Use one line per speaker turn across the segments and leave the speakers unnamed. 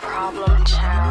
Problem child.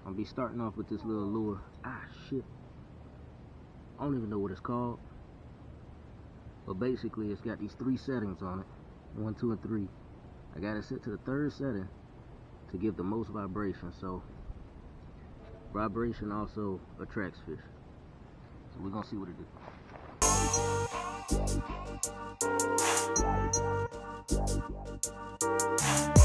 I'm gonna be starting off with this little lure. Ah, shit. I don't even know what it's called. But basically, it's got these three settings on it. One, two, and three. I got it set to the third setting to give the most vibration. So, vibration also attracts fish. So we're gonna see what it do.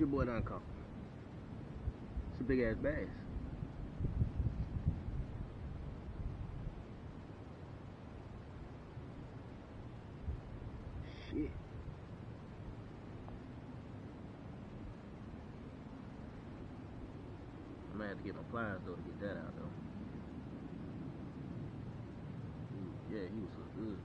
Your boy done caught. It's a big ass bass. Shit. I'm gonna have to get my pliers though to get that out though. Yeah, he was so good.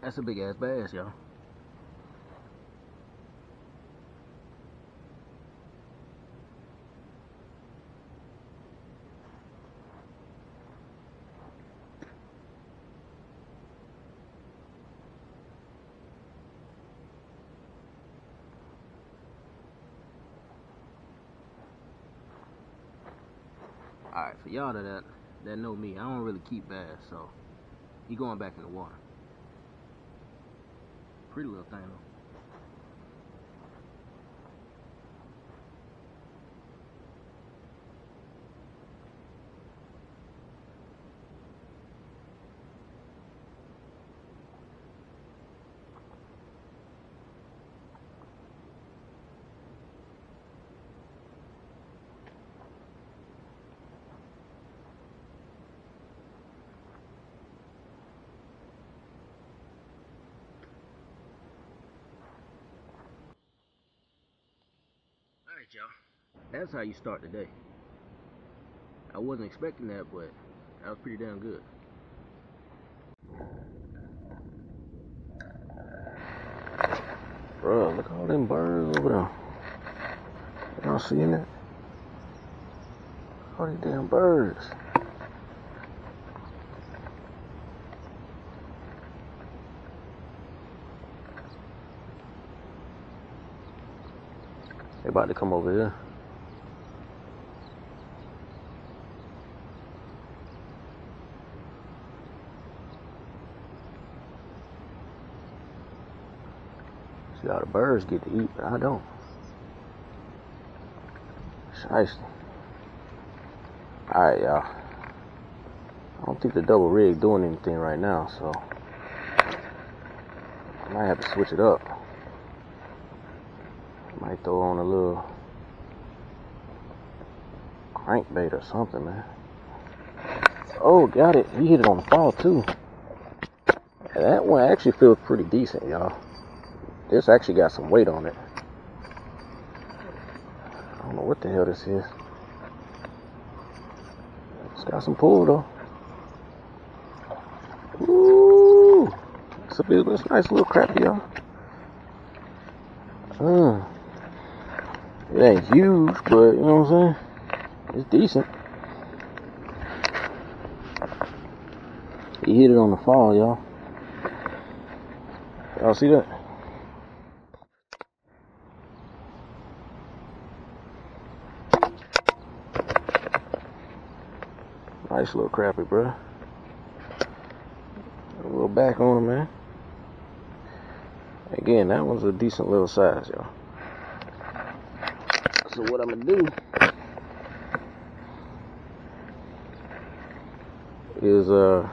That's a big ass bass, y'all. Alright, for y'all that, that know me, I don't really keep bass, so he going back in the water. Pretty little thing though. Alright, y'all. That's how you start the day. I wasn't expecting that, but that was pretty damn good. Bro, look at all them birds over there. Y'all seeing that? All these damn birds. They about to come over here. See all the birds get to eat, but I don't. Shiesty. Alright, y'all. I don't think the double rig doing anything right now, so I might have to switch it up. Might throw on a little crankbait or something, man. Oh, got it. He hit it on the fall too. That one actually feels pretty decent, y'all. This actually got some weight on it. I don't know what the hell this is. It's got some pull though. Ooh, it's a big, it's a nice little crappie, y'all. It ain't huge, but you know what I'm saying? It's decent. He hit it on the fall, y'all. Y'all see that? Nice little crappie, bro. A little back on him, man. Again, that one's a decent little size, y'all. So what I'm gonna do is uh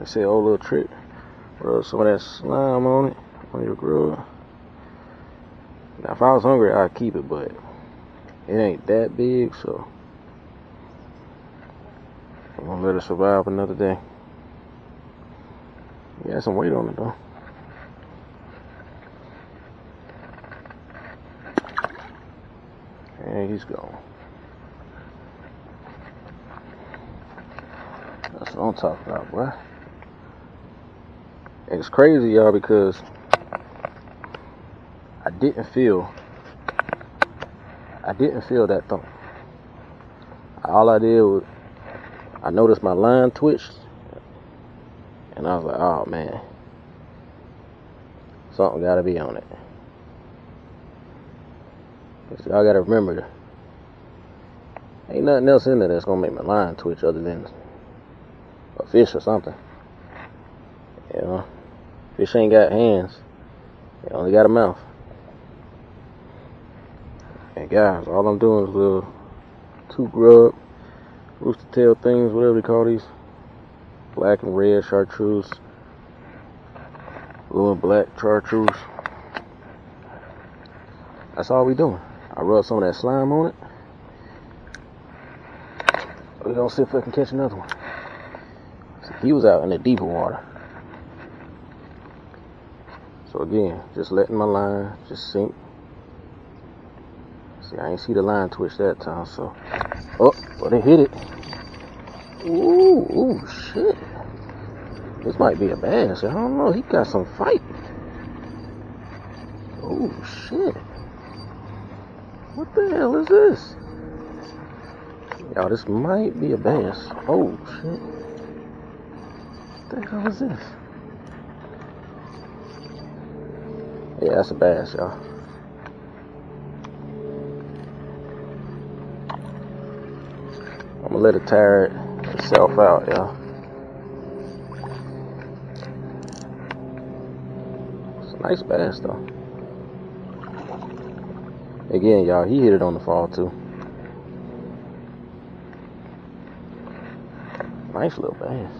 I say old little trick. Rub some of that slime on it, on your grub. Now if I was hungry I'd keep it, but it ain't that big, so I'm gonna let it survive another day. Got some weight on it though. And he's gone. That's what I'm talking about, boy. And it's crazy, y'all, because I didn't feel, I didn't feel that thump. All I did was, I noticed my line twitched, and I was like, oh man, something gotta be on it. 'Cause y'all gotta remember, ain't nothing else in there that's gonna make my line twitch other than a fish or something. You know, fish ain't got hands; they only got a mouth. And guys, all I'm doing is little two grub, rooster tail things, whatever they call these, black and red chartreuse, blue and black chartreuse. That's all we doing. I rub some of that slime on it. We're gonna see if we can catch another one. He was out in the deeper water. So again, just letting my line just sink. See, I ain't see the line twitch that time, so. Oh, but it hit it. Ooh, ooh, shit. This might be a bass. I don't know. He got some fight. Oh shit. What the hell is this? Y'all, this might be a bass. Oh shit. What the hell is this? Yeah, that's a bass, y'all. I'm gonna let it tire itself out, y'all. It's a nice bass, though. Again, y'all, he hit it on the fall, too. Nice little bass.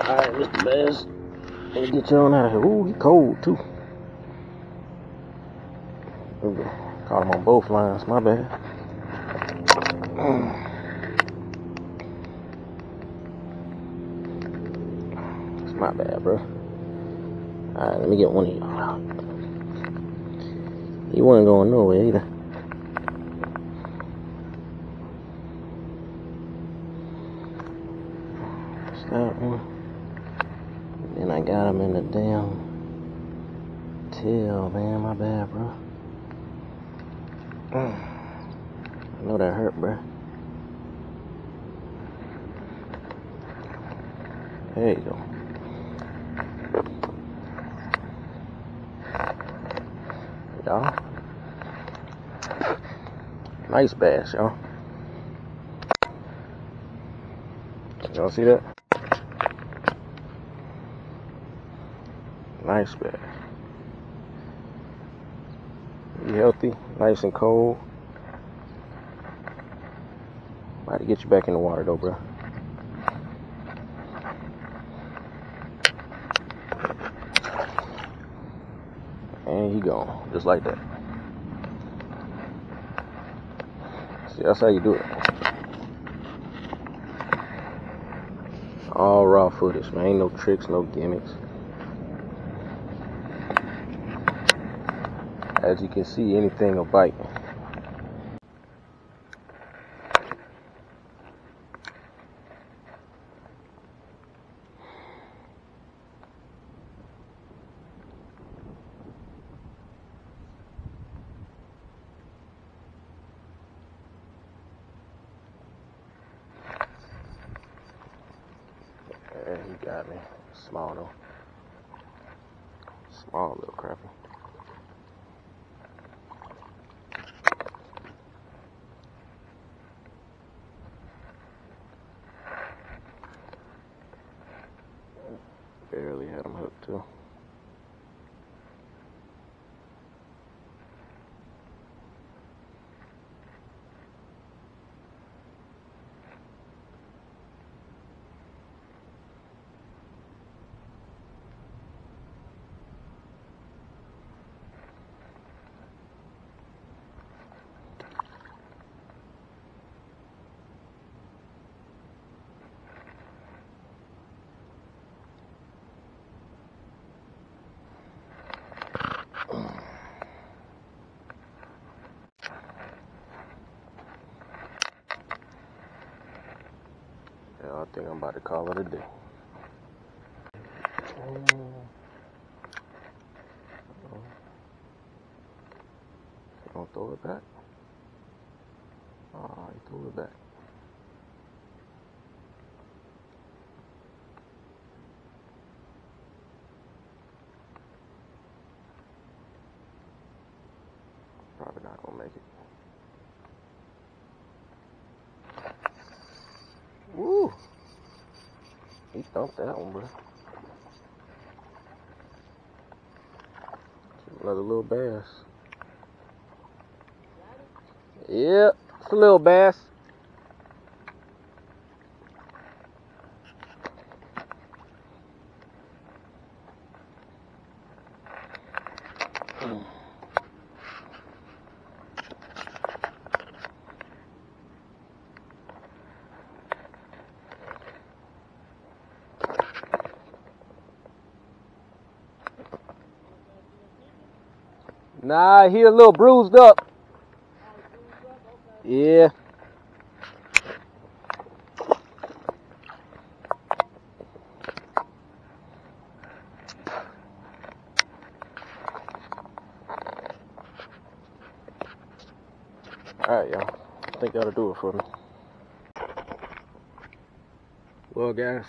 Alright, Mr. Bass. Let me get you on out of here. Ooh, he cold, too. Caught him on both lines, my bad. It's my bad, bro. Alright, let me get one of y'all out. He wasn't going nowhere either. That one. Then I got him in the damn tail, man. My bad, bro. I know that hurt, bro. There you go. Y'all. Nice bass, y'all. Y'all see that? Nice bass. You healthy, nice and cold. To get you back in the water though, bro. And he gone, just like that. See, that's how you do it. All raw footage, man. Ain't no tricks, no gimmicks. As you can see, anything will bite. Got me. Small though. Small little crappie. Barely had him hooked too. Yeah, I think I'm about to call it a day. You gonna throw it back? Oh, he threw it back. Probably not gonna make it. Woo! He thumped that one, bro. Another little bass. Yep, it's a little bass. Nah, he a little bruised up. Yeah. Alright, y'all. I think that'll do it for me. Well, guys,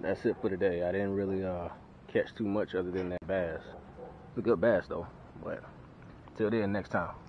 that's it for today. I didn't really uh, catch too much other than that bass. It's a good bass, though. But till then, next time.